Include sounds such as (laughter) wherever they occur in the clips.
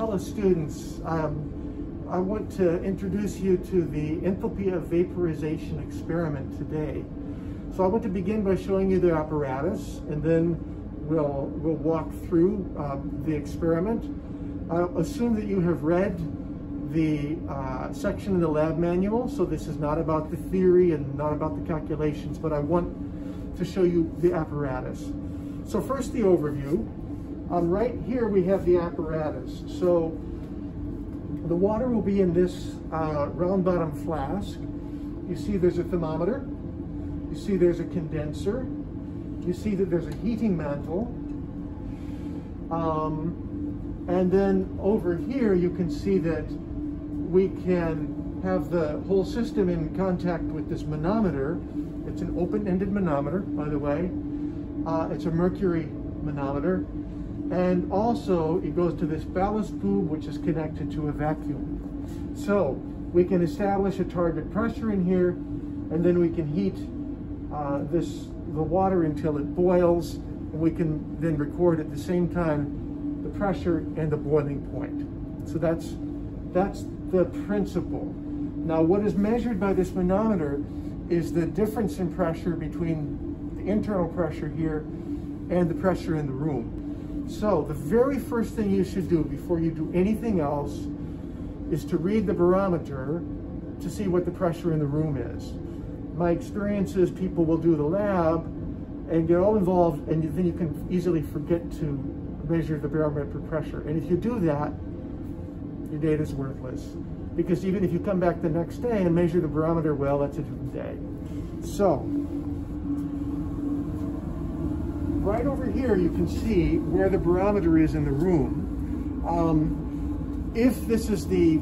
Hello students. Um, I want to introduce you to the enthalpy of vaporization experiment today. So I want to begin by showing you the apparatus and then we'll, we'll walk through uh, the experiment. I assume that you have read the uh, section in the lab manual, so this is not about the theory and not about the calculations, but I want to show you the apparatus. So first the overview. Um, right here we have the apparatus. So the water will be in this uh, round bottom flask. You see there's a thermometer. You see there's a condenser. You see that there's a heating mantle. Um, and then over here you can see that we can have the whole system in contact with this manometer. It's an open-ended manometer, by the way. Uh, it's a mercury manometer. And also it goes to this ballast tube, which is connected to a vacuum. So we can establish a target pressure in here, and then we can heat uh, this the water until it boils, and we can then record at the same time the pressure and the boiling point. So that's that's the principle. Now what is measured by this manometer is the difference in pressure between the internal pressure here and the pressure in the room. So the very first thing you should do before you do anything else is to read the barometer to see what the pressure in the room is. My experience is people will do the lab and get all involved and then you can easily forget to measure the barometric pressure. And if you do that, your data is worthless. Because even if you come back the next day and measure the barometer well, that's a different day. So, right over here you can see where the barometer is in the room. Um, if this is the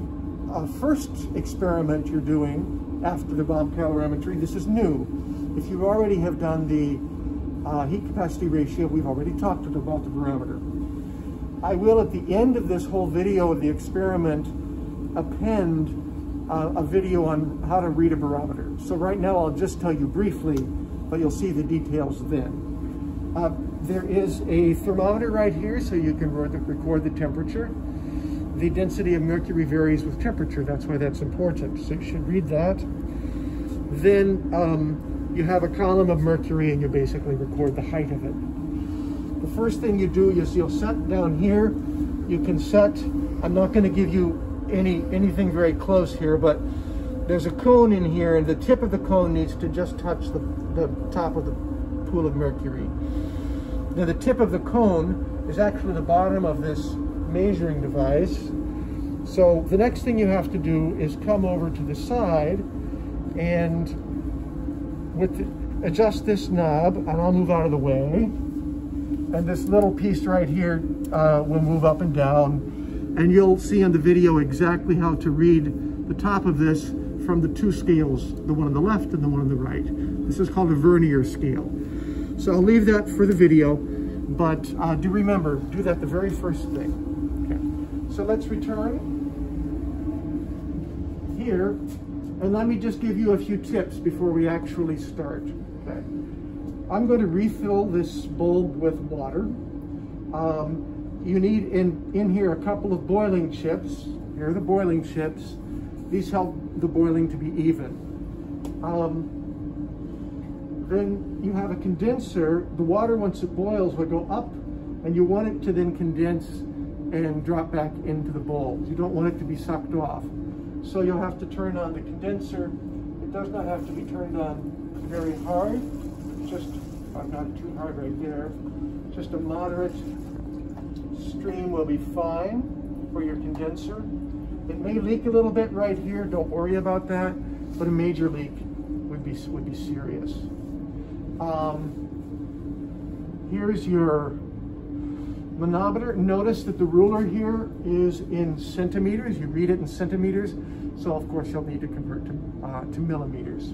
uh, first experiment you're doing after the bomb calorimetry, this is new. If you already have done the uh, heat capacity ratio, we've already talked about the barometer. I will, at the end of this whole video of the experiment, append uh, a video on how to read a barometer. So right now I'll just tell you briefly, but you'll see the details then. Uh, there is a thermometer right here so you can record the temperature. The density of mercury varies with temperature. That's why that's important. So you should read that. Then um, you have a column of mercury and you basically record the height of it. The first thing you do is you'll set down here. You can set, I'm not going to give you any anything very close here, but there's a cone in here and the tip of the cone needs to just touch the, the top of the pool of mercury. Now the tip of the cone is actually the bottom of this measuring device. So the next thing you have to do is come over to the side and with the, adjust this knob and I'll move out of the way. And this little piece right here uh, will move up and down. And you'll see in the video exactly how to read the top of this from the two scales, the one on the left and the one on the right. This is called a vernier scale. So I'll leave that for the video, but uh, do remember, do that the very first thing. Okay. So let's return here, and let me just give you a few tips before we actually start. Okay. I'm going to refill this bulb with water. Um, you need in, in here a couple of boiling chips. Here are the boiling chips. These help the boiling to be even. Um, then you have a condenser. The water, once it boils, will go up and you want it to then condense and drop back into the bowl. You don't want it to be sucked off. So you'll have to turn on the condenser. It does not have to be turned on very hard. Just, I'm not too hard right there. Just a moderate stream will be fine for your condenser. It may leak a little bit right here. Don't worry about that. But a major leak would be, would be serious. Um, here's your manometer. Notice that the ruler here is in centimeters. You read it in centimeters. So of course you'll need to convert to, uh, to millimeters.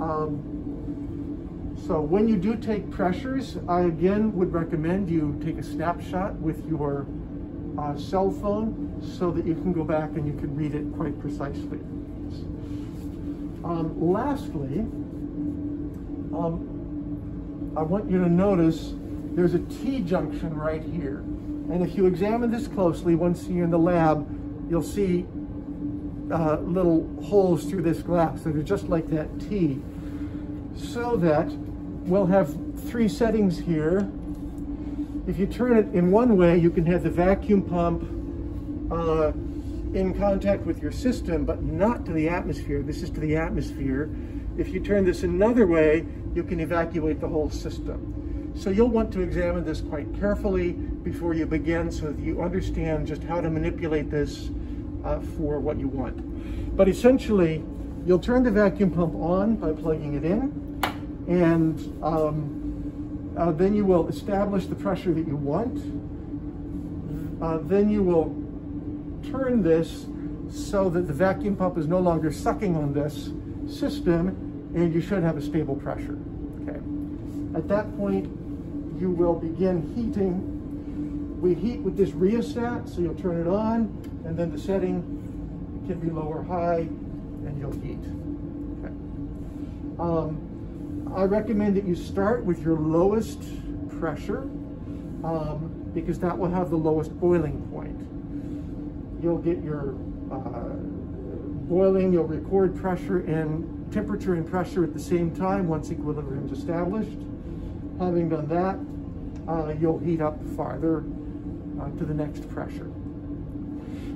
Um, so when you do take pressures, I again would recommend you take a snapshot with your uh, cell phone so that you can go back and you can read it quite precisely. Um, lastly, um, I want you to notice there's a T-junction right here. And if you examine this closely, once you're in the lab, you'll see uh, little holes through this glass that are just like that T. So that we'll have three settings here. If you turn it in one way, you can have the vacuum pump uh, in contact with your system, but not to the atmosphere. This is to the atmosphere. If you turn this another way, you can evacuate the whole system. So you'll want to examine this quite carefully before you begin so that you understand just how to manipulate this uh, for what you want. But essentially, you'll turn the vacuum pump on by plugging it in, and um, uh, then you will establish the pressure that you want. Uh, then you will turn this so that the vacuum pump is no longer sucking on this system, and you should have a stable pressure. Okay. At that point, you will begin heating we heat with this rheostat, so you'll turn it on, and then the setting can be low or high, and you'll heat. Okay. Um, I recommend that you start with your lowest pressure, um, because that will have the lowest boiling point. You'll get your uh, boiling, you'll record pressure and temperature and pressure at the same time once equilibrium is established. Having done that, uh, you'll heat up farther uh, to the next pressure.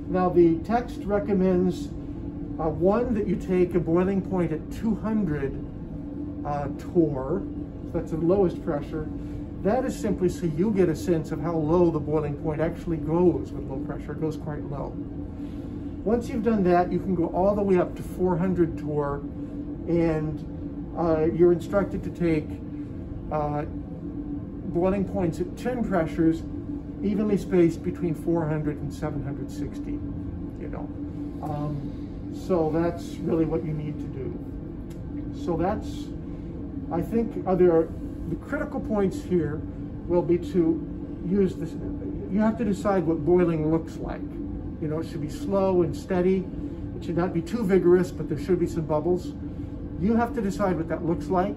Now the text recommends uh, one that you take a boiling point at 200 uh, torr, so that's the lowest pressure. That is simply so you get a sense of how low the boiling point actually goes with low pressure. It goes quite low. Once you've done that, you can go all the way up to 400 torr, and uh, you're instructed to take uh, boiling points at 10 pressures evenly spaced between 400 and 760, you know. Um, so that's really what you need to do. So that's, I think, are there, the critical points here will be to use this, you have to decide what boiling looks like. You know, it should be slow and steady. It should not be too vigorous, but there should be some bubbles. You have to decide what that looks like,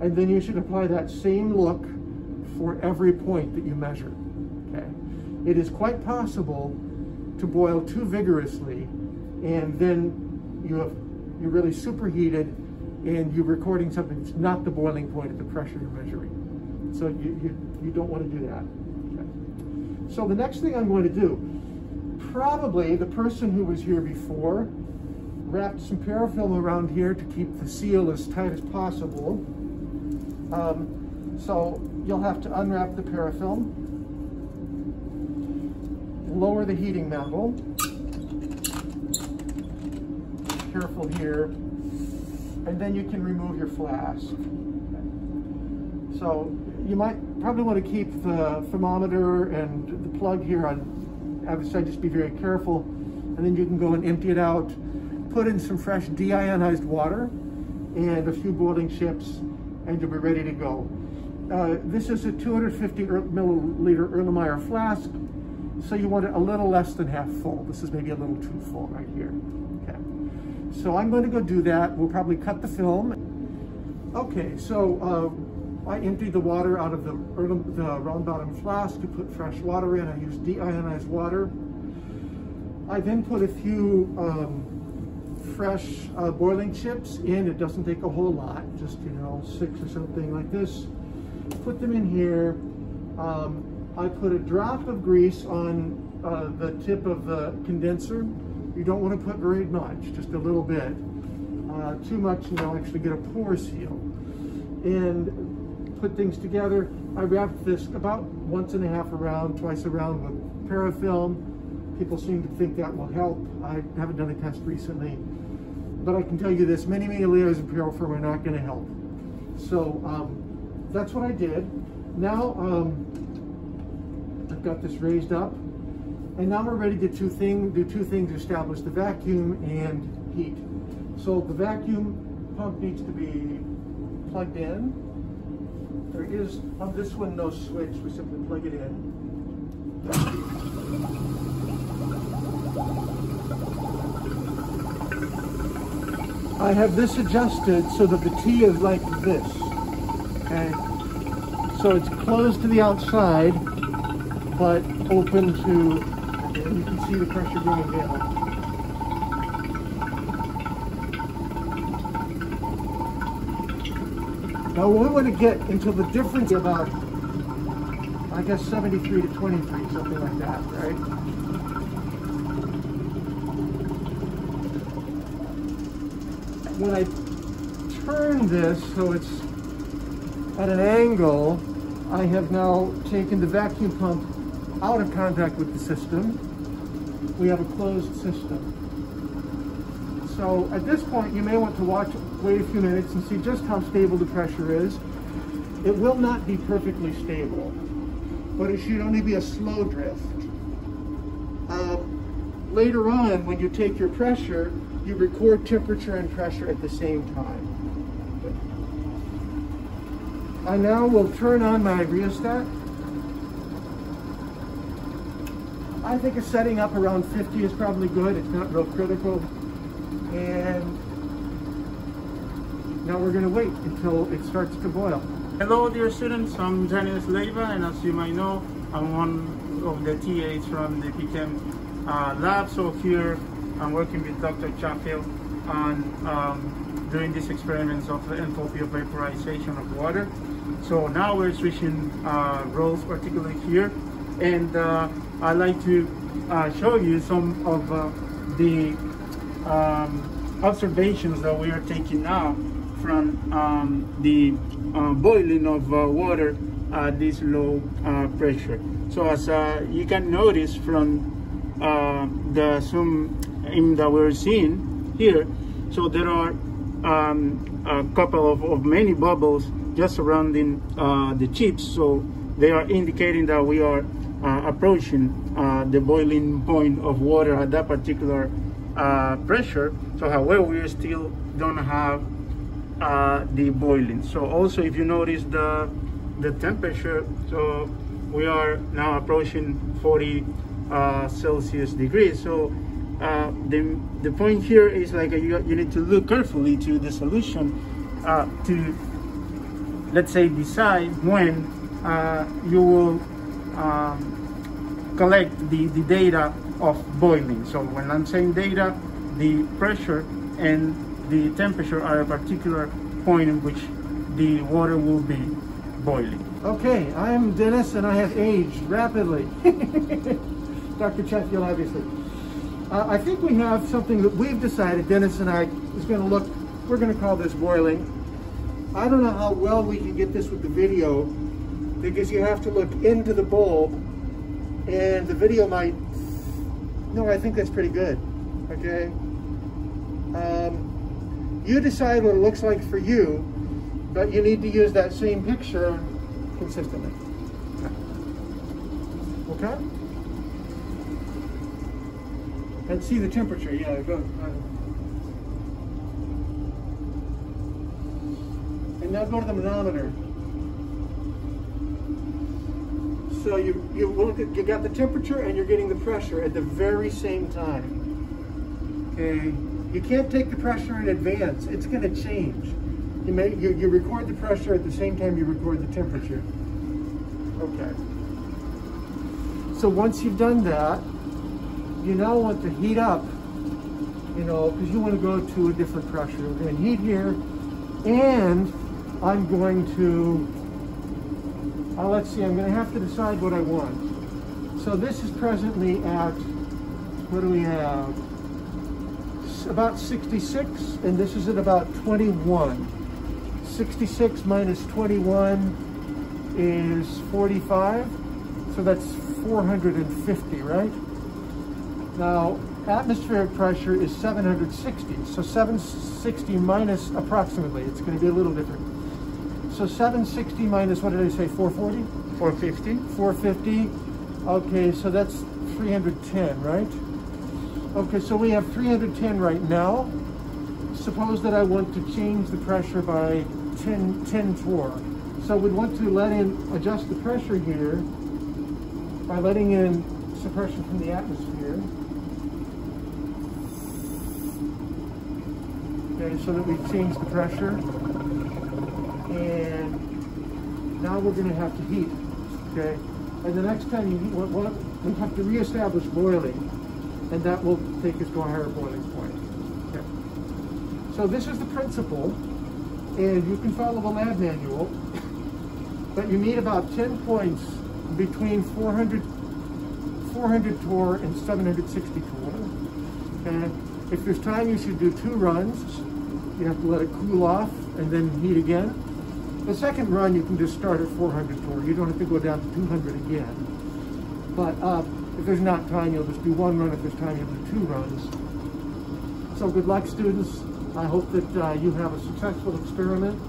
and then you should apply that same look for every point that you measure. Okay. It is quite possible to boil too vigorously and then you have you're really superheated and you're recording something that's not the boiling point at the pressure you're measuring. So you, you, you don't want to do that. So the next thing I'm going to do, probably the person who was here before wrapped some parafilm around here to keep the seal as tight as possible. Um, so you'll have to unwrap the parafilm lower the heating mantle. Careful here. And then you can remove your flask. So you might probably want to keep the thermometer and the plug here on other side, just be very careful. And then you can go and empty it out, put in some fresh deionized water and a few boiling chips, and you'll be ready to go. Uh, this is a 250 milliliter Erlenmeyer flask. So you want it a little less than half full. This is maybe a little too full right here. Okay. So I'm going to go do that. We'll probably cut the film. Okay, so uh, I emptied the water out of the, the round bottom flask to put fresh water in. I used deionized water. I then put a few um, fresh uh, boiling chips in. It doesn't take a whole lot, just, you know, six or something like this. Put them in here. Um, I put a drop of grease on uh, the tip of the condenser. You don't want to put very much, just a little bit. Uh, too much and you'll actually get a poor seal. And put things together. I wrapped this about once and a half around, twice around with parafilm. People seem to think that will help. I haven't done a test recently. But I can tell you this, many, many layers of parafilm are not going to help. So um, that's what I did. Now, um, I've got this raised up. And now we're ready to two thing, do two things, establish the vacuum and heat. So the vacuum pump needs to be plugged in. There is, on this one, no switch. We simply plug it in. I have this adjusted so that the T is like this, okay? So it's closed to the outside, but open to, you can see the pressure going down. Now we want to get into the difference about, I guess 73 to 23, something like that, right? When I turn this so it's at an angle, I have now taken the vacuum pump out of contact with the system. We have a closed system. So at this point, you may want to watch, wait a few minutes and see just how stable the pressure is. It will not be perfectly stable, but it should only be a slow drift. Um, later on, when you take your pressure, you record temperature and pressure at the same time. I now will turn on my rheostat. I think a setting up around 50 is probably good. It's not real critical. And now we're going to wait until it starts to boil. Hello dear students, I'm Dennis Leiva and as you might know, I'm one of the TAs from the PChem uh, lab. So here I'm working with Dr. Chatfield on um, doing these experiments of the enthalpy of vaporization of water. So now we're switching uh, roles, particularly here, and uh, I'd like to uh, show you some of uh, the um, observations that we are taking now from um, the uh, boiling of uh, water at this low pressure. So as you can notice from the zoom in that we're seeing here, so there are um, a couple of, of many bubbles just surrounding uh, the chips. So they are indicating that we are uh, approaching uh, the boiling point of water at that particular uh, pressure. So however, we still don't have uh, the boiling. So also if you notice the, the temperature, so we are now approaching 40 uh, Celsius degrees. So uh, the, the point here is like you, you need to look carefully to the solution uh, to let's say decide when uh, you will um, collect the, the data of boiling. So when I'm saying data, the pressure and the temperature are a particular point in which the water will be boiling. Okay, I am Dennis and I have aged rapidly. (laughs) Dr. Chatfield, obviously. Uh, I think we have something that we've decided, Dennis and I, is going to look, we're going to call this boiling. I don't know how well we can get this with the video because you have to look into the bowl and the video might, no, I think that's pretty good, okay? Um, you decide what it looks like for you, but you need to use that same picture consistently. Okay? And see the temperature, yeah, go. Uh. And now go to the manometer. So you you look at, you got the temperature and you're getting the pressure at the very same time. Okay, you can't take the pressure in advance; it's going to change. You may you, you record the pressure at the same time you record the temperature. Okay. So once you've done that, you now want to heat up, you know, because you want to go to a different pressure. We're going to heat here, and I'm going to, uh, let's see, I'm going to have to decide what I want. So this is presently at, what do we have? About 66, and this is at about 21. 66 minus 21 is 45, so that's 450, right? Now, atmospheric pressure is 760, so 760 minus approximately, it's going to be a little different. So 760 minus, what did I say, 440? 450. 450. Okay, so that's 310, right? Okay, so we have 310 right now. Suppose that I want to change the pressure by 10, 10 torr. So we'd want to let in, adjust the pressure here by letting in suppression from the atmosphere. Okay, so that we change the pressure. And now we're going to have to heat. Okay, and the next time you heat, what, what we have to reestablish boiling, and that will take us to a higher boiling point. Okay. So this is the principle, and you can follow the lab manual, but you need about 10 points between 400, 400 torr and 760 torr. And if there's time, you should do two runs. You have to let it cool off and then heat again. The second run, you can just start at 400 torr. You don't have to go down to 200 again. But uh, if there's not time, you'll just do one run. If there's time, you'll do two runs. So good luck, students. I hope that uh, you have a successful experiment.